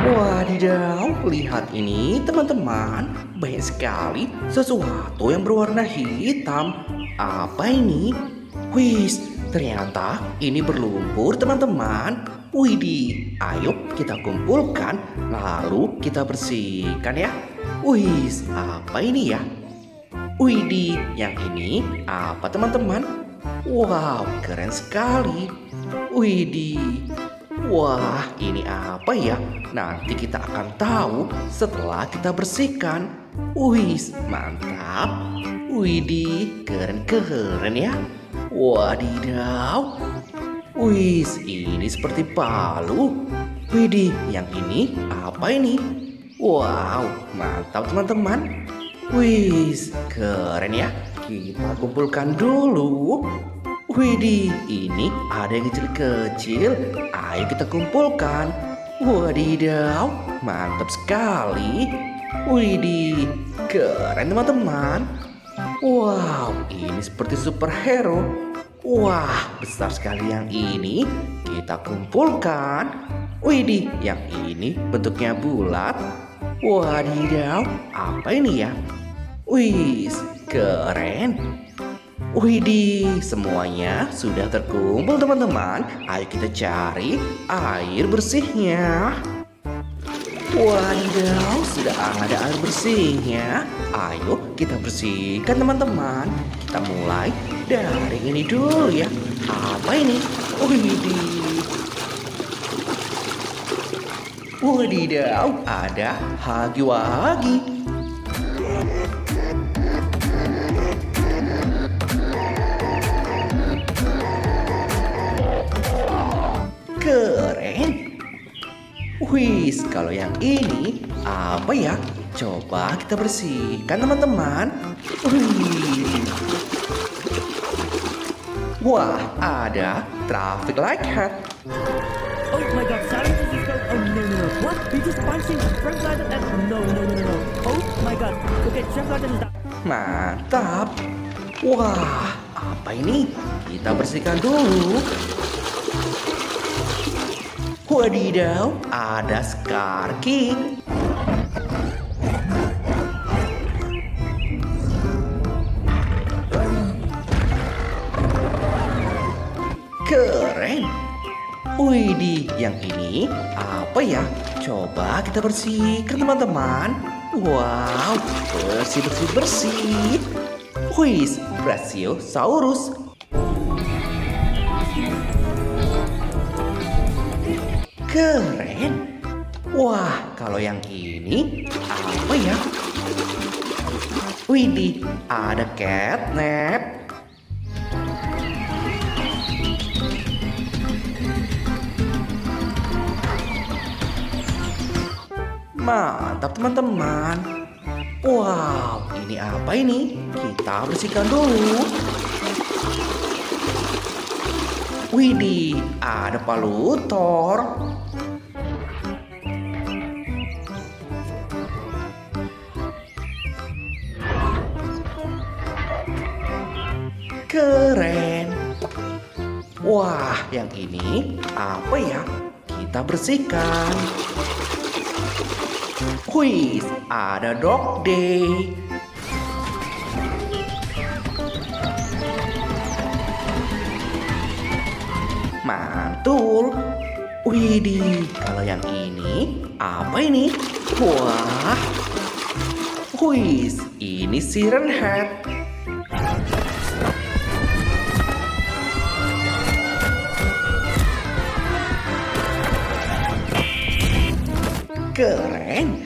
Wadidaw, lihat ini teman-teman. Banyak sekali sesuatu yang berwarna hitam. Apa ini? Wis, ternyata ini berlumpur teman-teman. Widih, ayo kita kumpulkan lalu kita bersihkan ya. Wis, apa ini ya? Widih, yang ini apa teman-teman? Wow, keren sekali. Widih, wah ini apa ya? Nanti kita akan tahu setelah kita bersihkan. Wis, mantap. Widih, keren-keren ya. Wadidaw. Wis, ini seperti palu. Widih, yang ini apa ini? Wow, mantap teman-teman. Wis, keren ya. Kita kumpulkan dulu. Widih, ini ada yang kecil-kecil. Ayo kita kumpulkan. Wadidaw, mantap sekali. Widih, keren teman-teman. Wow, ini seperti superhero. Wah, besar sekali yang ini. Kita kumpulkan. Widih, yang ini bentuknya bulat. Wadidaw, apa ini ya? Wis, keren. Widih, semuanya sudah terkumpul teman-teman. Ayo kita cari air bersihnya. Wadidaw, sudah ada air bersihnya. Ayo kita bersihkan teman-teman. Kita mulai dari ini dulu ya. Apa ini? Widih. Wadidaw, ada hagi-wagi. Wis, kalau yang ini apa ya? Coba kita bersihkan teman-teman. Wah, ada traffic light hat. Oh my god, silence is go. Oh no no no. What? He just punching Frank Gladden and no no no no no. Oh my god. Okay, Frank Gladden is down. Mantap. Wah, apa ini? Kita bersihkan dulu. Wadidaw, ada Scar King. Keren. Widih, yang ini apa ya? Coba kita bersihkan teman-teman. Wow, bersih bersih bersih. Wis, Brachiosaurus. Keren. Wah, kalau yang ini apa ya? Widih, ada catnap. Mantap teman-teman. Wow, ini apa ini? Kita bersihkan dulu. Widih, ada palutor. Keren. Wah, yang ini apa ya? Kita bersihkan. Wih, ada dog day. Mantul. Widih, kalau yang ini apa ini? Wah. Wih, ini siren head. Keren.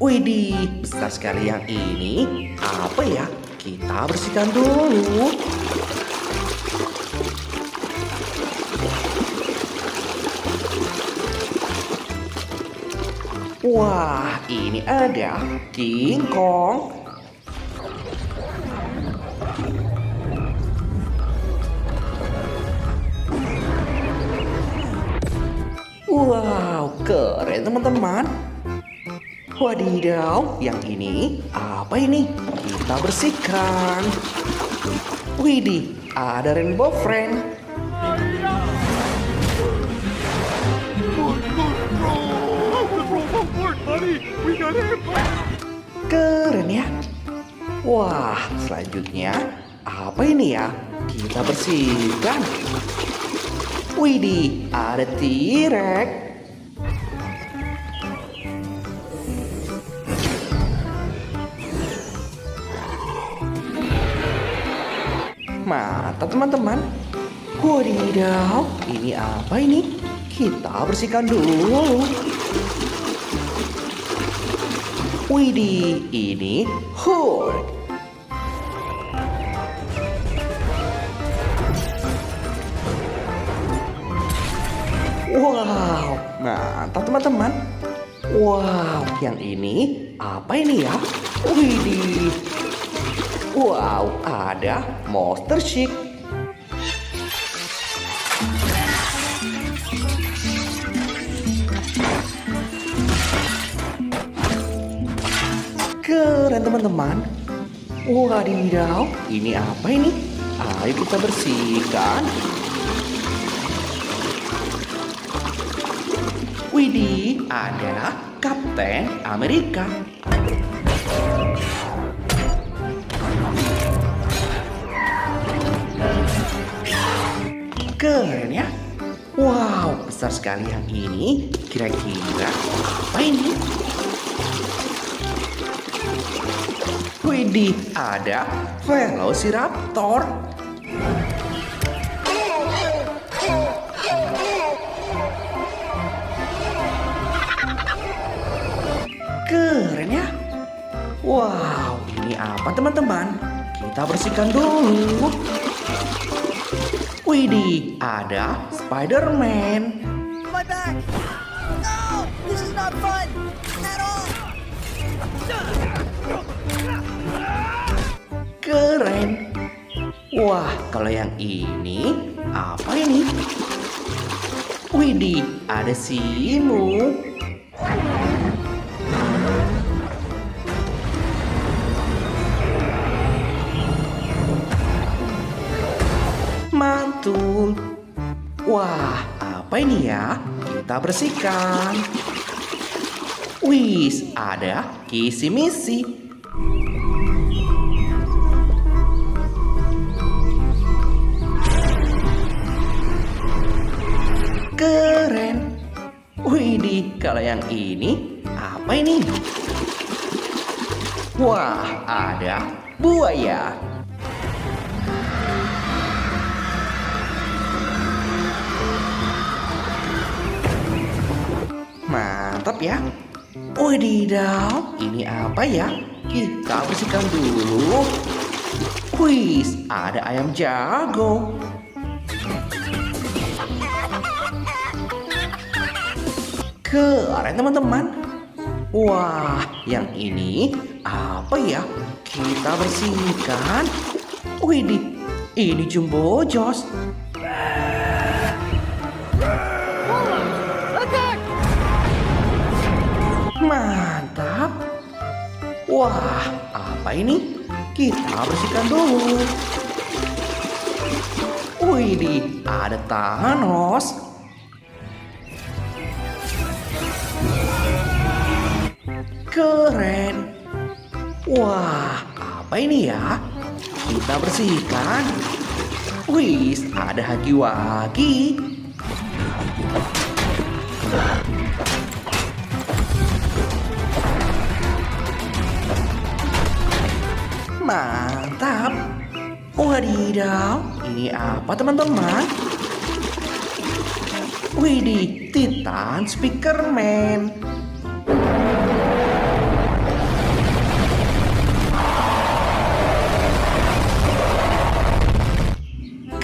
Widih, besar sekali yang ini. Apa ya? Kita bersihkan dulu. Wah, ini ada King Kong. Wow, keren teman-teman. Wadidaw, yang ini apa ini? Kita bersihkan. Widih, ada rainbow friend. Keren ya. Wah, selanjutnya apa ini ya? Kita bersihkan. Widih, ada T-Rex. Mantap teman-teman. Wadidaw, ini apa ini? Kita bersihkan dulu. Widih, ini Hulk. Wow, mantap teman-teman. Wow, yang ini apa ini ya? Widih. Wow, ada Monster Chic. Teman-teman. Wadidaw, ini apa ini? Ayo kita bersihkan. Widih, ada Kapten Amerika. Keren ya? Wow, besar sekali yang ini. Kira-kira apa ini? Widih, ada Velociraptor. Keren ya? Wow, ini apa teman-teman? Kita bersihkan dulu. Widih, ada Spider-Man. No! This is not fun! At all! Wah, kalau yang ini apa ini? Widih, ada simu. Mantul. Wah, apa ini ya? Kita bersihkan. Wis, ada kisi misi. Kalau yang ini apa ini? Wah, ada buaya. Mantap ya. Wadidaw, ini apa ya? Kita bersihkan dulu. Wis, ada ayam jago. Keren teman-teman. Wah, yang ini apa ya? Kita bersihkan. Widih, ini jumbo jos. Mantap. Wah, apa ini? Kita bersihkan dulu. Widih, ada Thanos. Keren. Wah, apa ini ya? Kita bersihkan. Wis, ada haki-waki. Mantap. Wadidaw, ini apa teman-teman? Widih, Titan Speakerman.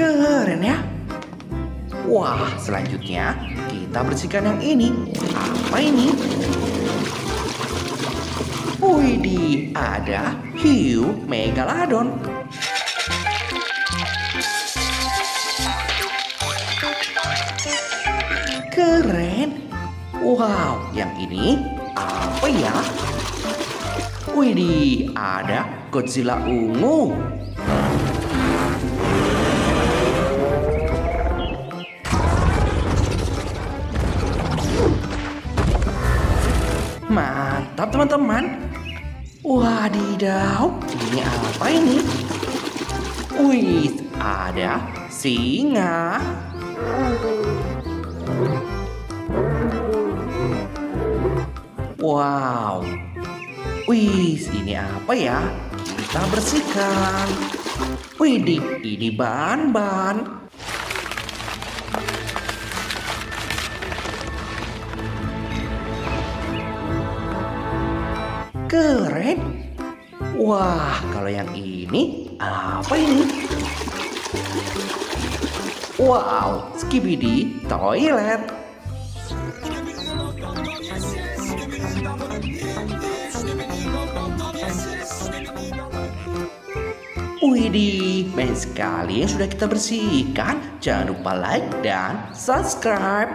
Keren ya. Wah, selanjutnya kita bersihkan yang ini. Apa ini? Widih, ada hiu megalodon. Keren. Wow, yang ini apa ya? Widih, ada Godzilla ungu. Mantap teman-teman. Wadidaw, ini apa ini? Wih, ada singa. Wow. Wih, ini apa ya? Kita bersihkan. Wih, ini ban-ban. Keren. Wah, kalau yang ini apa ini? Wow, Skibidi toilet. Widih, banyak sekali yang sudah kita bersihkan. Jangan lupa like dan subscribe.